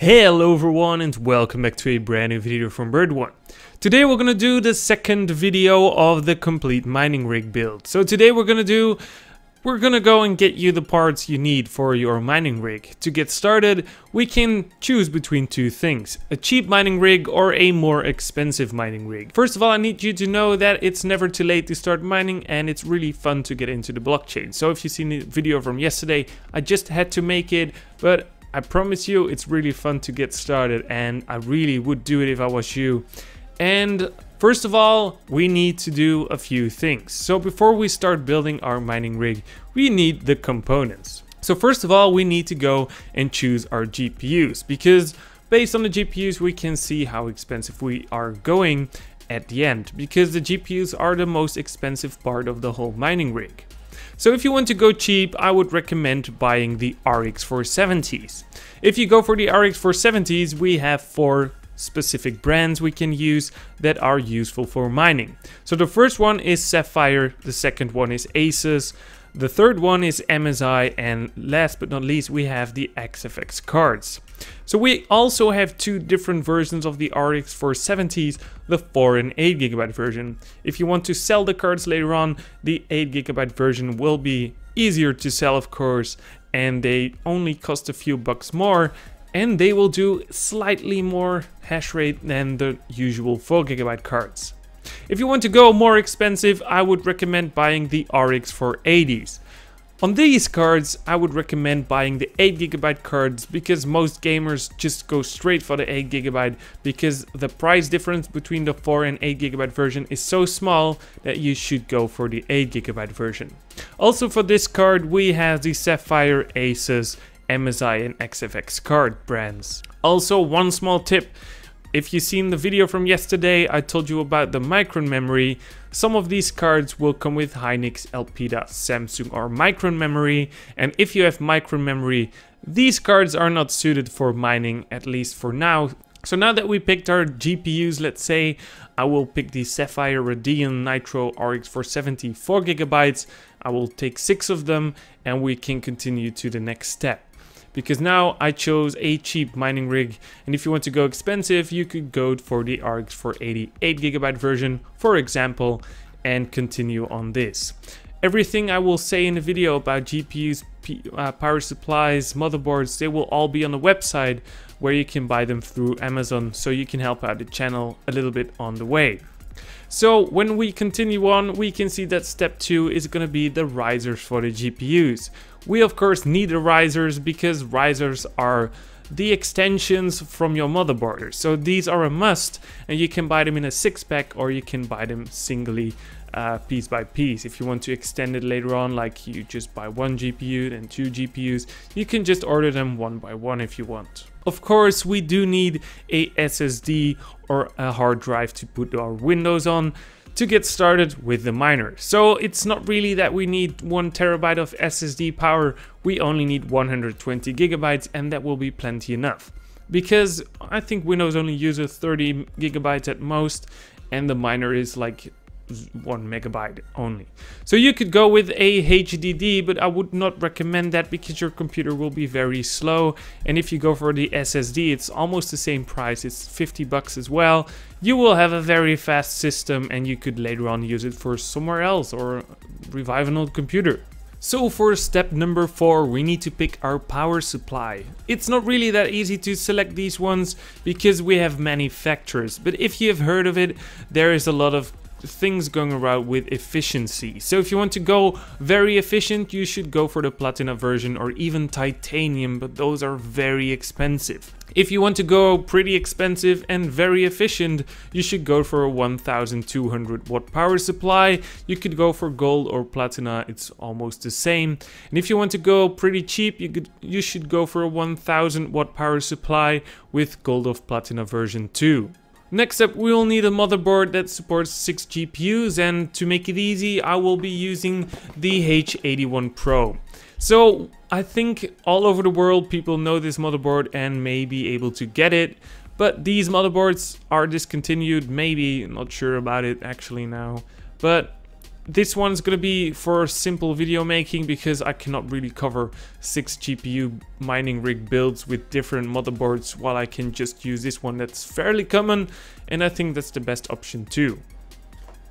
Hello everyone and welcome back to a brand new video from BuriedONE. Today we're gonna do the second video of the complete mining rig build. So today we're gonna do, we're gonna go and get you the parts you need for your mining rig. To get started, we can choose between two things, a cheap mining rig or a more expensive mining rig. First of all, I need you to know that it's never too late to start mining and it's really fun to get into the blockchain. So if you've seen the video from yesterday, I just had to make it, but I promise you it's really fun to get started and I really would do it if I was you. And first of all, we need to do a few things. So before we start building our mining rig, we need the components. So first of all, we need to go and choose our GPUs because based on the GPUs, we can see how expensive we are going at the end because the GPUs are the most expensive part of the whole mining rig. So if you want to go cheap, I would recommend buying the RX 470s. If you go for the RX 470s, we have four specific brands we can use that are useful for mining. So the first one is Sapphire, the second one is Asus, the third one is MSI, and last but not least, we have the XFX cards. So we also have two different versions of the RX 470s, the 4 and 8 gigabyte version. If you want to sell the cards later on, the 8 gigabyte version will be easier to sell of course, and they only cost a few bucks more, and they will do slightly more hash rate than the usual 4 gigabyte cards. If you want to go more expensive, I would recommend buying the RX 480s. On these cards, I would recommend buying the 8GB cards because most gamers just go straight for the 8GB because the price difference between the 4 and 8GB version is so small that you should go for the 8GB version. Also for this card, we have the Sapphire, Asus, MSI and XFX card brands. Also, one small tip, if you've seen the video from yesterday, I told you about the Micron memory. Some of these cards will come with Hynix, Elpida, Samsung or Micron memory. And if you have Micron memory, these cards are not suited for mining, at least for now. So now that we picked our GPUs, let's say, I will pick the Sapphire Radeon Nitro RX 470 4GB. I will take six of them and we can continue to the next step because now I chose a cheap mining rig and if you want to go expensive you could go for the RX 488 gigabyte version for example and continue on this. Everything I will say in the video about GPUs, uh, power supplies, motherboards, they will all be on the website where you can buy them through Amazon so you can help out the channel a little bit on the way. So when we continue on, we can see that step 2 is going to be the risers for the GPUs. We of course need the risers because risers are the extensions from your motherboard. So these are a must and you can buy them in a six pack or you can buy them singly uh, piece by piece. If you want to extend it later on, like you just buy one GPU and two GPUs, you can just order them one by one if you want. Of course, we do need a SSD or a hard drive to put our Windows on to get started with the miner. So it's not really that we need one terabyte of SSD power, we only need 120 gigabytes and that will be plenty enough. Because I think Windows only uses 30 gigabytes at most and the miner is like one megabyte only. So you could go with a HDD, but I would not recommend that because your computer will be very slow. And if you go for the SSD, it's almost the same price. It's 50 bucks as well. You will have a very fast system and you could later on use it for somewhere else or revive an old computer. So for step number 4 we need to pick our power supply. It's not really that easy to select these ones because we have manufacturers but if you have heard of it there is a lot of things going around with efficiency. So if you want to go very efficient, you should go for the platinum version or even titanium, but those are very expensive. If you want to go pretty expensive and very efficient, you should go for a 1200 watt power supply. You could go for gold or platina, it's almost the same. And if you want to go pretty cheap, you could you should go for a 1000 watt power supply with gold of platina version 2. Next up, we will need a motherboard that supports 6 GPUs and to make it easy, I will be using the H81 Pro. So I think all over the world people know this motherboard and may be able to get it, but these motherboards are discontinued, maybe, not sure about it actually now, but this one's gonna be for simple video making because I cannot really cover six GPU mining rig builds with different motherboards while I can just use this one that's fairly common and I think that's the best option too.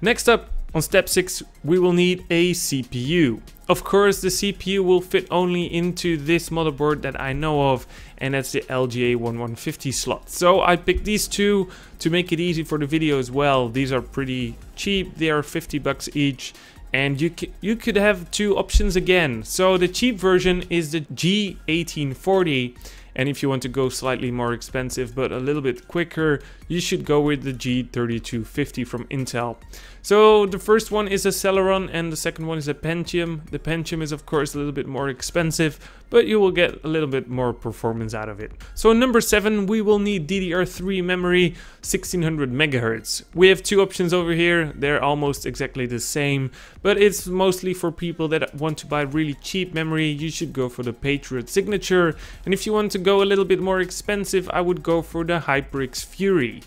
Next up, on step 6, we will need a CPU. Of course, the CPU will fit only into this motherboard that I know of, and that's the LGA 1150 slot. So I picked these two to make it easy for the video as well. These are pretty cheap, they are 50 bucks each, and you, you could have two options again. So the cheap version is the G1840, and if you want to go slightly more expensive but a little bit quicker, you should go with the G3250 from Intel. So the first one is a Celeron and the second one is a Pentium. The Pentium is of course a little bit more expensive, but you will get a little bit more performance out of it. So number 7 we will need DDR3 memory 1600 megahertz. We have two options over here, they're almost exactly the same, but it's mostly for people that want to buy really cheap memory, you should go for the Patriot Signature, and if you want to go a little bit more expensive I would go for the HyperX Fury.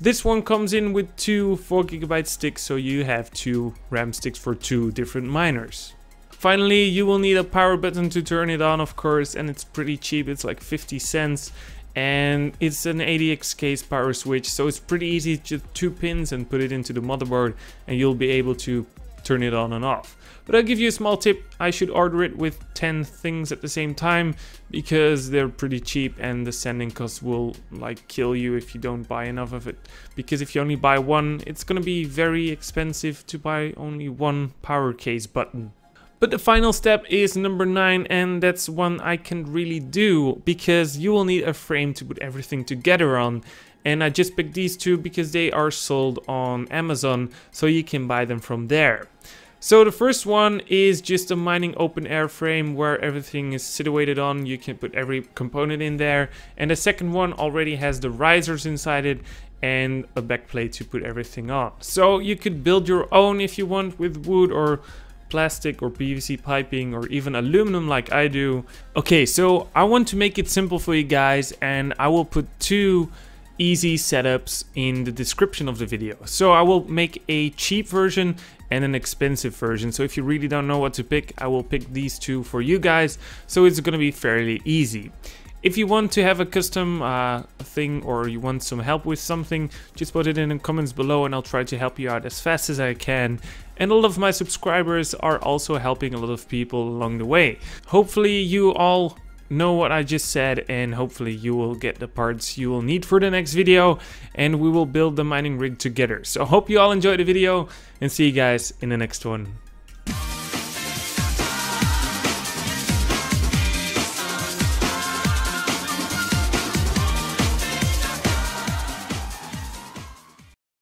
This one comes in with two 4GB sticks, so you have two RAM sticks for two different miners. Finally, you will need a power button to turn it on, of course, and it's pretty cheap, it's like 50 cents. And it's an ATX case power switch, so it's pretty easy, just two pins and put it into the motherboard, and you'll be able to turn it on and off. But I'll give you a small tip, I should order it with 10 things at the same time because they're pretty cheap and the sending cost will like kill you if you don't buy enough of it. Because if you only buy one, it's gonna be very expensive to buy only one power case button. But the final step is number 9 and that's one I can really do because you will need a frame to put everything together on and I just picked these two because they are sold on Amazon so you can buy them from there. So the first one is just a mining open air frame where everything is situated on. You can put every component in there. And the second one already has the risers inside it and a backplate to put everything on. So you could build your own if you want with wood or plastic or PVC piping or even aluminum like I do. Okay, so I want to make it simple for you guys and I will put two easy setups in the description of the video. So I will make a cheap version and an expensive version. So if you really don't know what to pick, I will pick these two for you guys. So it's gonna be fairly easy. If you want to have a custom uh, thing or you want some help with something, just put it in the comments below and I'll try to help you out as fast as I can. And a lot of my subscribers are also helping a lot of people along the way. Hopefully you all know what I just said and hopefully you will get the parts you will need for the next video and we will build the mining rig together. So hope you all enjoyed the video and see you guys in the next one.